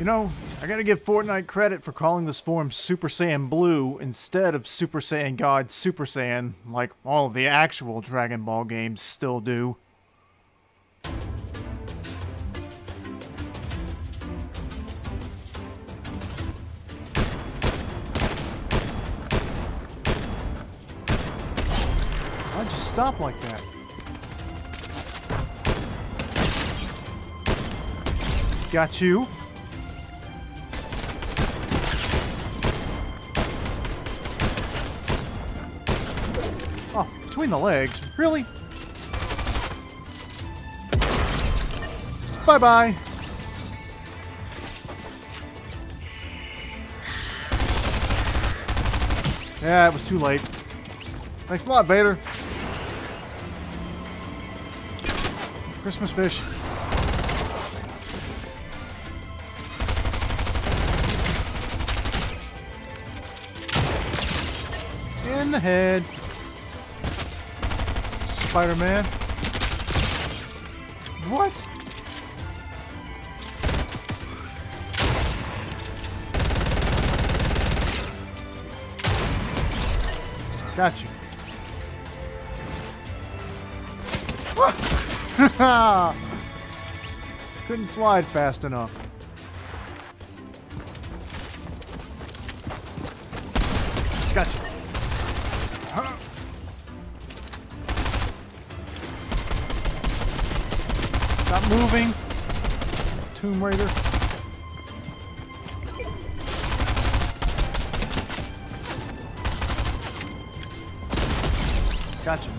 You know, I gotta give Fortnite credit for calling this form Super Saiyan Blue instead of Super Saiyan God Super Saiyan, like all of the actual Dragon Ball games still do. Why'd you stop like that? Got you. Between the legs. Really? Bye-bye. Yeah, it was too late. Thanks a lot, Vader. Christmas fish. In the head. Spider-Man. What? Got you. Couldn't slide fast enough. Moving. Tomb Raider. Gotcha.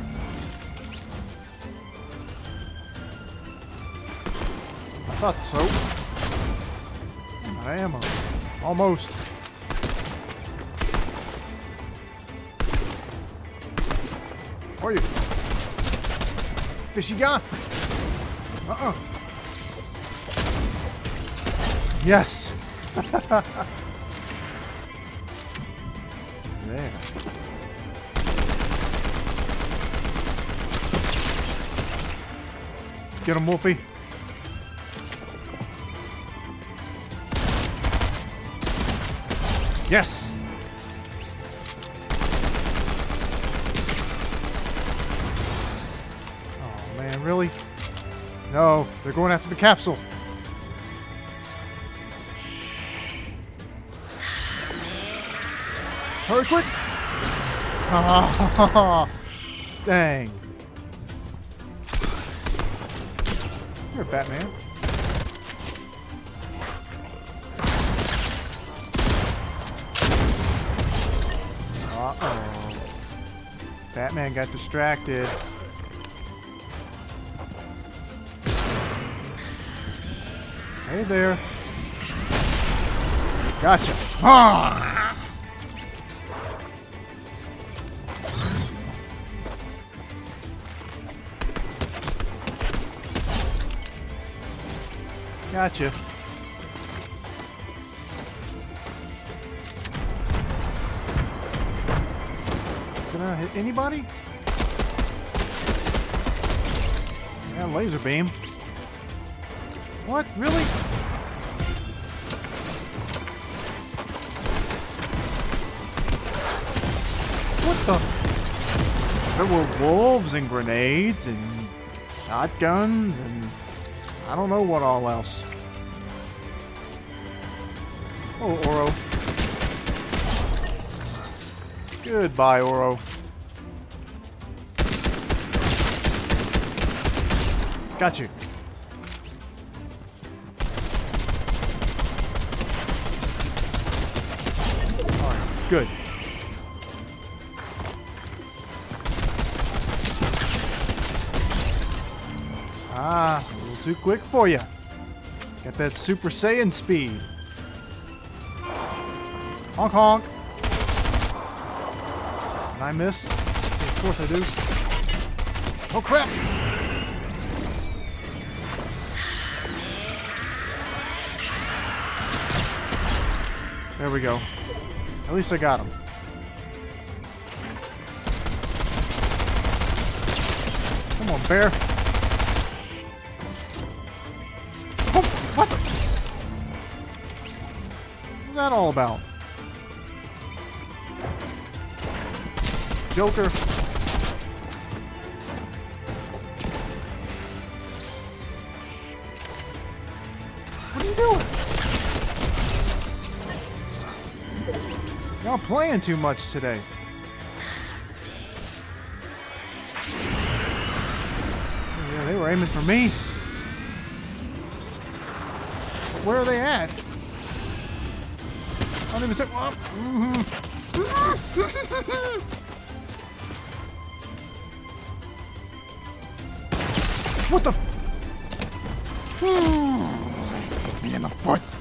I thought so. Of ammo. Almost. Where are you? Fishy guy. Uh-uh. Yes. there. Get him, Wolfie. Yes. Oh man, really? No, they're going after the capsule. Hurry quick! Oh, dang. You're Batman. Uh-oh. Batman got distracted. Hey there. Gotcha. Ah! Gotcha. Can I hit anybody? Yeah, laser beam. What? Really? What the? There were wolves and grenades and shotguns and I don't know what all else. Oh, Oro. Goodbye, Oro. Got you. Good. Ah, a little too quick for you. Got that Super Saiyan speed. Honk honk. Can I miss? Of course I do. Oh crap! There we go. At least I got him. Come on, bear. Oh, what? that all about? Joker. Y'all playing too much today. Yeah, they were aiming for me. Where are they at? I don't even say. Oh, mhm. What the? Hmm.